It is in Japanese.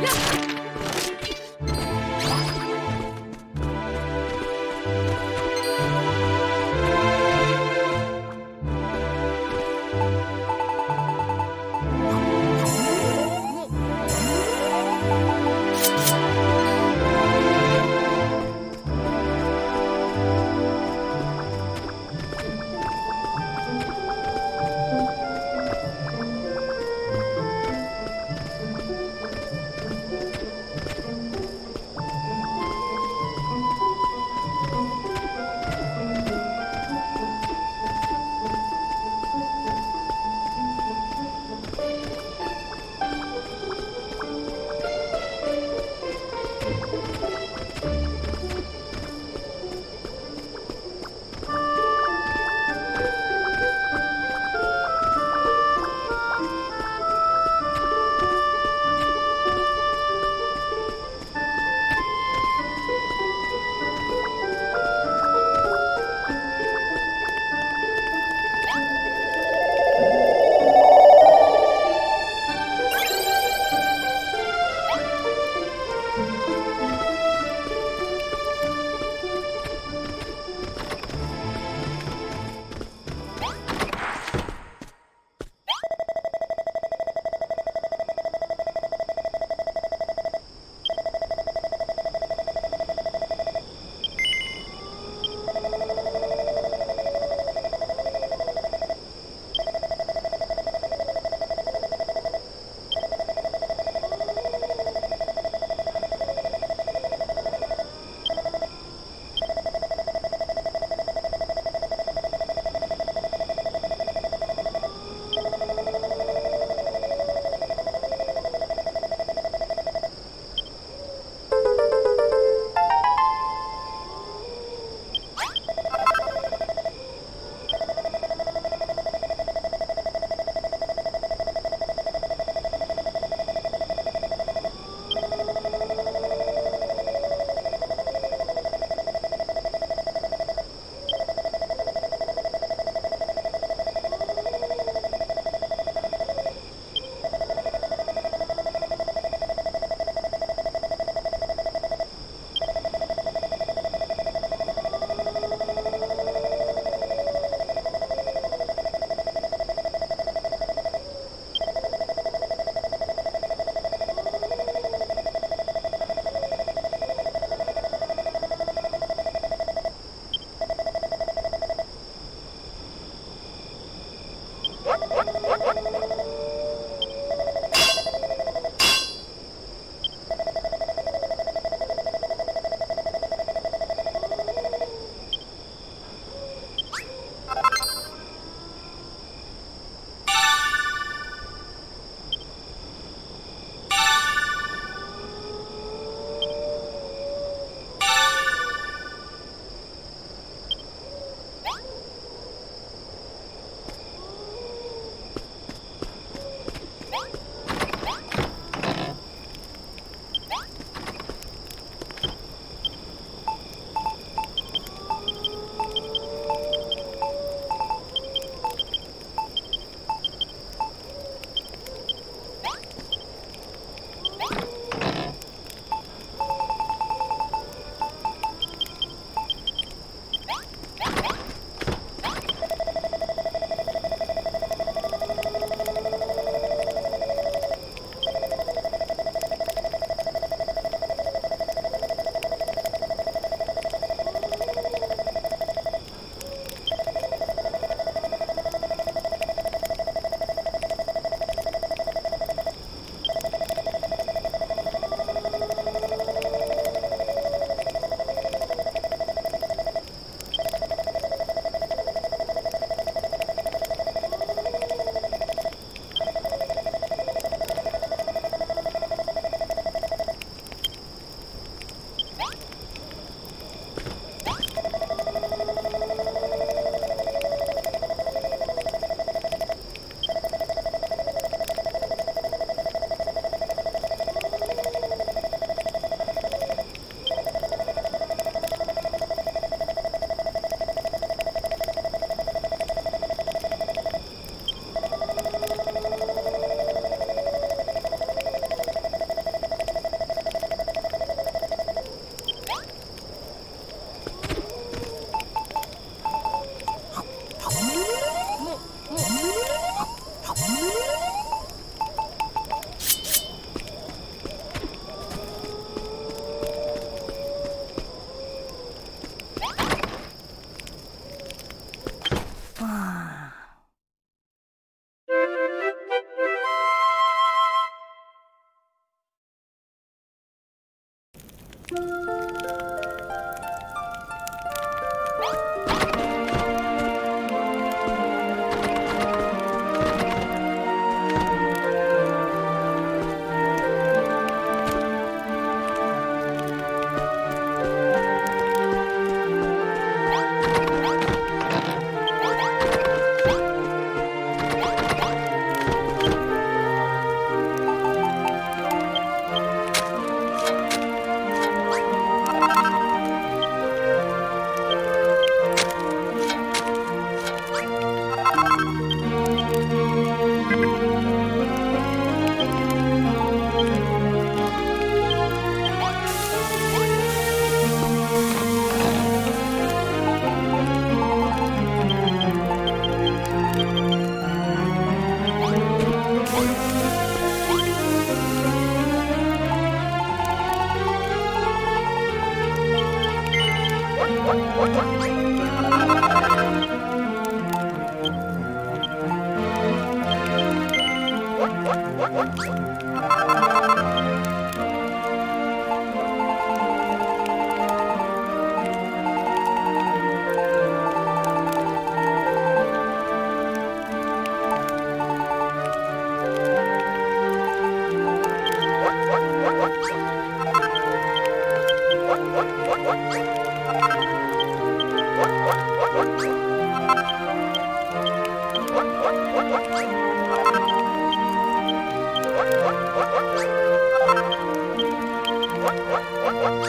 Yeah!